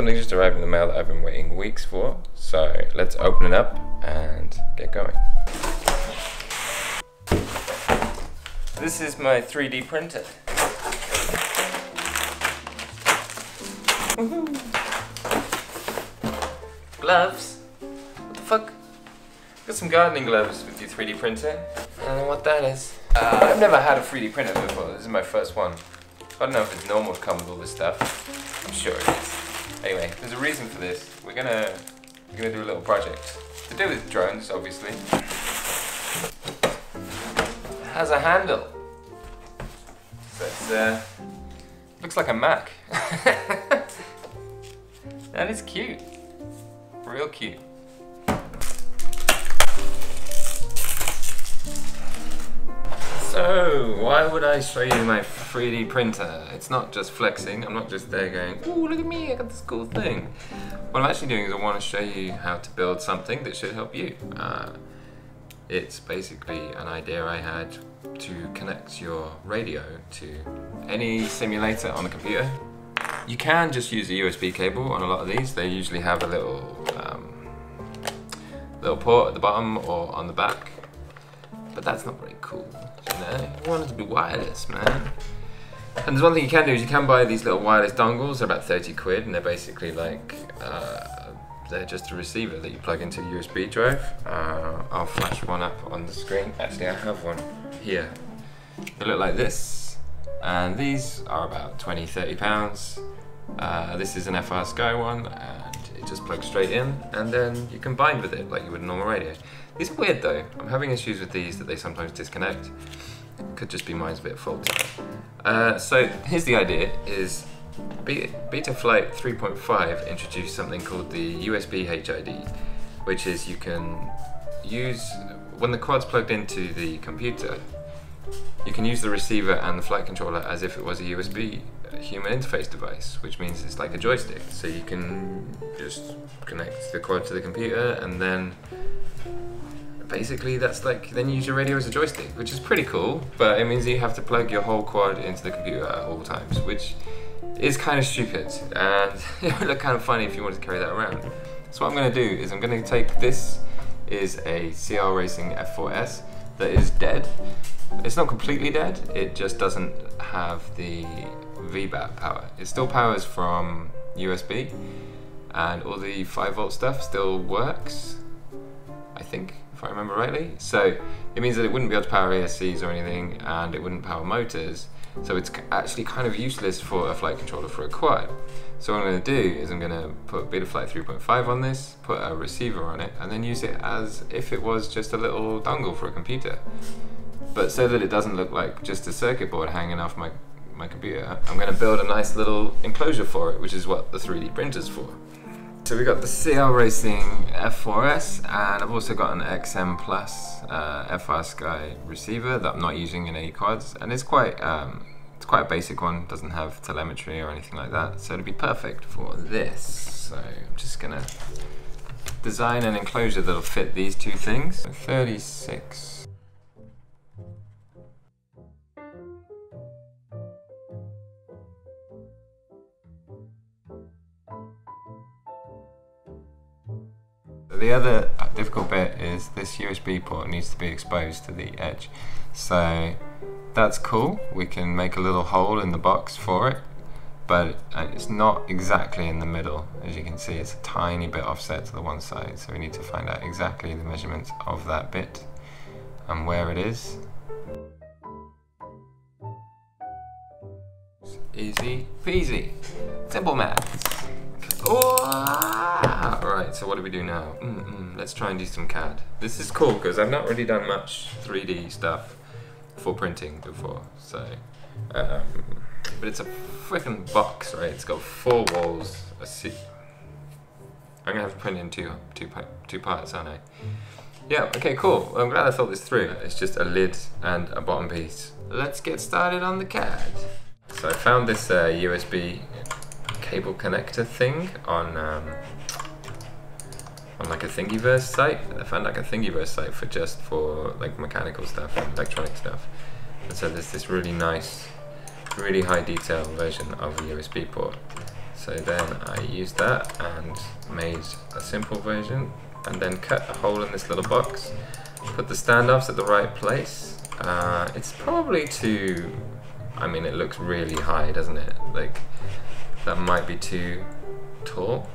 Something just arrived in the mail that I've been waiting weeks for. So let's open it up and get going. This is my 3D printer. Gloves? What the fuck? Got some gardening gloves with your 3D printer. I don't know what that is. Uh, I've never had a 3D printer before. This is my first one. I don't know if it's normal to come with all this stuff. I'm sure it is. Anyway, there's a reason for this. We're gonna we're gonna do a little project to do with drones, obviously. It has a handle. So it's uh, looks like a Mac. that is cute. Real cute. So, why would I show you my 3D printer? It's not just flexing, I'm not just there going, ooh, look at me, I got this cool thing. What I'm actually doing is I want to show you how to build something that should help you. Uh, it's basically an idea I had to connect your radio to any simulator on the computer. You can just use a USB cable on a lot of these. They usually have a little um, little port at the bottom or on the back, but that's not very cool. You know, you want it to be wireless, man. And there's one thing you can do is you can buy these little wireless dongles. They're about 30 quid, and they're basically like uh, they're just a receiver that you plug into a USB drive. Uh, I'll flash one up on the screen. Actually, I have one here. They look like this, and these are about 20, 30 pounds. Uh, this is an FrSky one, and it just plugs straight in, and then you combine with it like you would a normal radio. These are weird though. I'm having issues with these that they sometimes disconnect. Could just be mine's a bit faulty. Uh, so here's the idea: is Betaflight 3.5 introduced something called the USB HID, which is you can use when the quad's plugged into the computer. You can use the receiver and the flight controller as if it was a USB human interface device, which means it's like a joystick. So you can just connect the quad to the computer and then basically that's like then you use your radio as a joystick, which is pretty cool. But it means you have to plug your whole quad into the computer at all times, which is kind of stupid and it would look kind of funny if you wanted to carry that around. So what I'm going to do is I'm going to take this is a CL Racing F4S that is dead. It's not completely dead, it just doesn't have the VBAT power. It still powers from USB and all the 5 volt stuff still works, I think, if I remember rightly. So it means that it wouldn't be able to power ESCs or anything and it wouldn't power motors. So it's actually kind of useless for a flight controller for a quad. So what I'm going to do is I'm going to put Betaflight 3.5 on this, put a receiver on it, and then use it as if it was just a little dongle for a computer. But so that it doesn't look like just a circuit board hanging off my, my computer, I'm going to build a nice little enclosure for it, which is what the 3D printer's for. So we got the CL Racing F4S and I've also got an XM Plus uh, FrSky receiver that I'm not using in any quads and it's quite um, it's quite a basic one, doesn't have telemetry or anything like that so it'd be perfect for this. So I'm just gonna design an enclosure that'll fit these two things. 36 the other difficult bit is this USB port needs to be exposed to the edge. So that's cool. We can make a little hole in the box for it, but uh, it's not exactly in the middle. As you can see, it's a tiny bit offset to the one side. So we need to find out exactly the measurements of that bit and where it is. Easy peasy. Simple maths. Oh, right, so what do we do now? Mm -mm, let's try and do some CAD. This is cool because I've not really done much 3D stuff for printing before, so. Um, but it's a freaking box, right? It's got four walls, a seat. I'm gonna have to print in two, two, two parts, aren't I? Yeah, okay, cool. Well, I'm glad I thought this through. It's just a lid and a bottom piece. Let's get started on the CAD. So I found this uh, USB cable connector thing on um, on like a Thingiverse site. I found like a Thingiverse site for just for like mechanical stuff and electronic stuff. And so there's this really nice, really high detail version of a USB port. So then I used that and made a simple version and then cut a hole in this little box, put the standoffs at the right place. Uh, it's probably too, I mean it looks really high doesn't it? Like that might be too tall.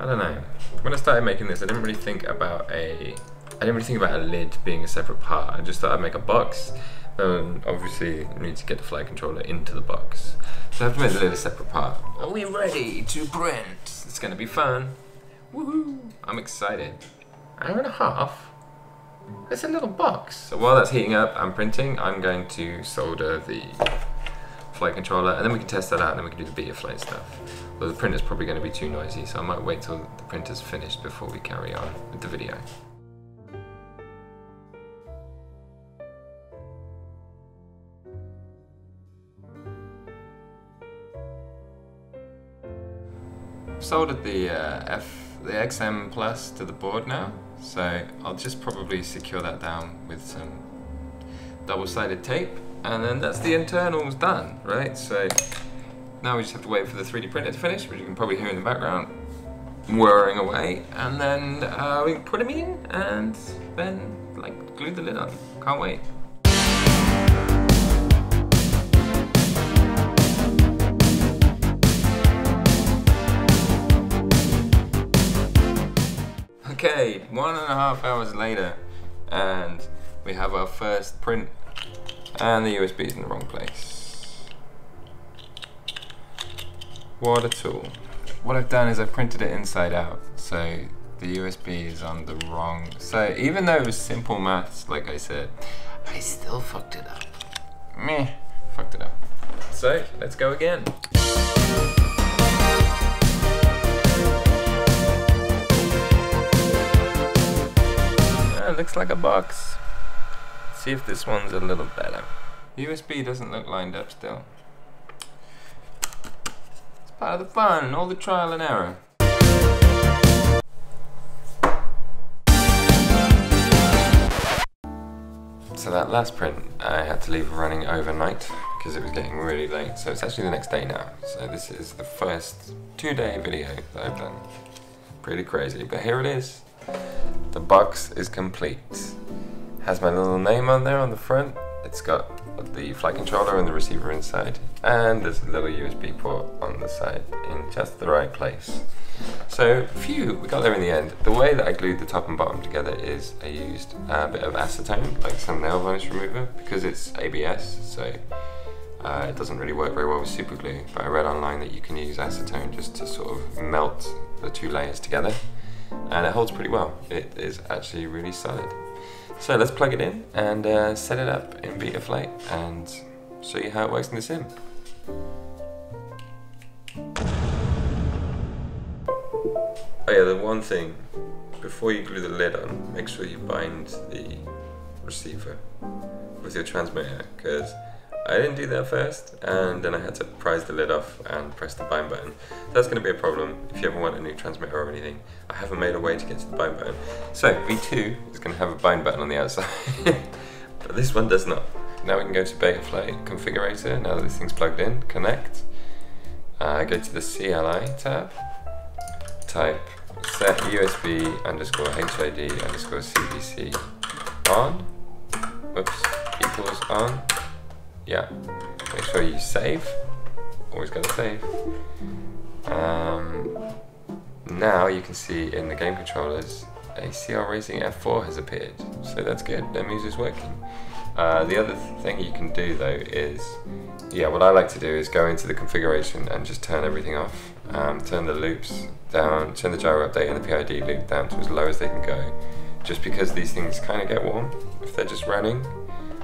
I don't know. When I started making this I didn't really think about a I didn't really think about a lid being a separate part. I just thought I'd make a box. And obviously, you need to get the flight controller into the box. So I have to make the lid a separate part. Are we ready to print? It's gonna be fun. Woohoo! I'm excited. Hour and a half? It's a little box. So while that's heating up and printing, I'm going to solder the flight controller and then we can test that out and then we can do the Betaflight stuff. But the printer's probably going to be too noisy, so I might wait till the printer's finished before we carry on with the video. soldered the uh, F, the XM Plus to the board now, so I'll just probably secure that down with some double-sided tape, and then that's the internals done, right? So now we just have to wait for the 3D printer to finish, which you can probably hear in the background, whirring away, and then uh, we put them in, and then like glue the lid on. Can't wait. Okay, one and a half hours later, and we have our first print, and the USB is in the wrong place. What a tool. What I've done is I've printed it inside out, so the USB is on the wrong, so even though it was simple maths, like I said, I still fucked it up. Meh, fucked it up. So, let's go again. looks like a box. See if this one's a little better. USB doesn't look lined up still. It's part of the fun, all the trial and error. So that last print, I had to leave running overnight because it was getting really late. So it's actually the next day now. So this is the first two day video that I've done. Pretty crazy, but here it is. The box is complete. Has my little name on there on the front. It's got the flight controller and the receiver inside. And there's a little USB port on the side in just the right place. So, phew, we got there in the end. The way that I glued the top and bottom together is I used a bit of acetone, like some nail varnish remover, because it's ABS, so uh, it doesn't really work very well with super glue. But I read online that you can use acetone just to sort of melt the two layers together and it holds pretty well. It is actually really solid. So let's plug it in and uh, set it up in Betaflight and you how it works in the sim. Oh yeah, the one thing, before you glue the lid on, make sure you bind the receiver with your transmitter because I didn't do that first, and then I had to prise the lid off and press the bind button. That's going to be a problem if you ever want a new transmitter or anything. I haven't made a way to get to the bind button. So V2 is going to have a bind button on the outside, but this one does not. Now we can go to Betaflight configurator, now that this thing's plugged in, connect. Uh, go to the CLI tab, type set USB underscore HID underscore CDC on, oops, equals on, yeah, make sure you save. Always gotta save. Um, now you can see in the game controllers a CL Racing F4 has appeared, so that's good. That means it's working. Uh, the other th thing you can do though is, yeah, what I like to do is go into the configuration and just turn everything off. Um, turn the loops down, turn the gyro update and the PID loop down to as low as they can go. Just because these things kind of get warm if they're just running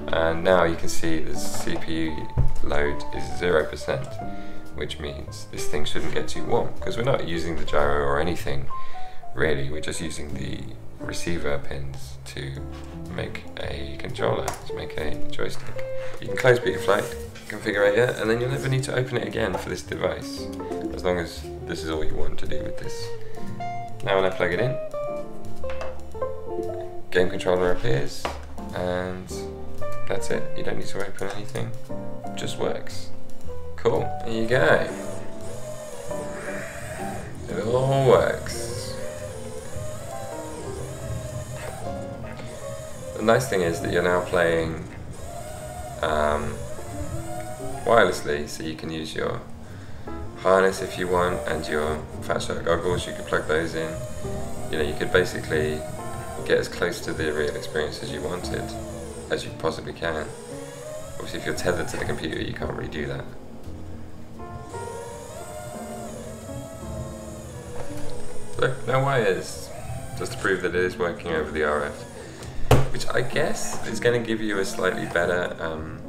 and now you can see the CPU load is 0%, which means this thing shouldn't get too warm because we're not using the gyro or anything really, we're just using the receiver pins to make a controller, to make a joystick. You can close Betaflight, configure it, and then you'll never need to open it again for this device, as long as this is all you want to do with this. Now when I plug it in, game controller appears, and that's it. You don't need to open anything. Just works. Cool. There you go. It all works. The nice thing is that you're now playing um, wirelessly, so you can use your harness if you want and your Fatshark goggles, you could plug those in. You know, you could basically get as close to the real experience as you wanted, as you possibly can. Obviously, if you're tethered to the computer, you can't really do that. Look, no wires, just to prove that it is working over the RF. Which I guess is going to give you a slightly better um,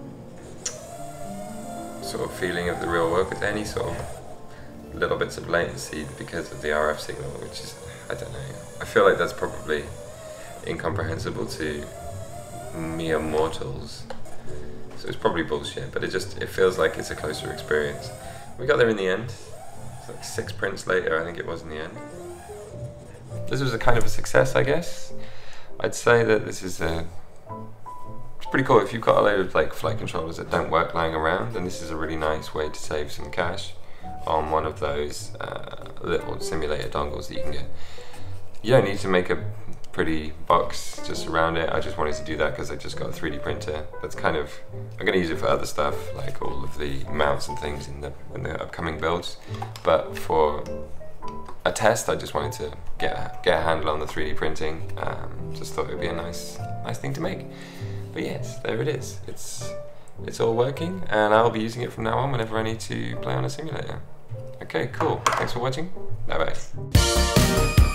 sort of feeling of the real world with any sort of little bits of latency because of the RF signal, which is, I don't know, I feel like that's probably incomprehensible to mere mortals. So it's probably bullshit, but it just, it feels like it's a closer experience. We got there in the end. It's like six prints later, I think it was in the end. This was a kind of a success, I guess. I'd say that this is a it's pretty cool if you've got a load of like flight controllers that don't work lying around then this is a really nice way to save some cash on one of those uh, little simulator dongles that you can get. You don't need to make a pretty box just around it. I just wanted to do that because I just got a 3D printer. That's kind of, I'm to use it for other stuff like all of the mounts and things in the, in the upcoming builds. But for a test. I just wanted to get a, get a handle on the 3D printing. Um, just thought it would be a nice nice thing to make. But yes, there it is. It's it's all working, and I'll be using it from now on whenever I need to play on a simulator. Okay, cool. Thanks for watching. Bye bye.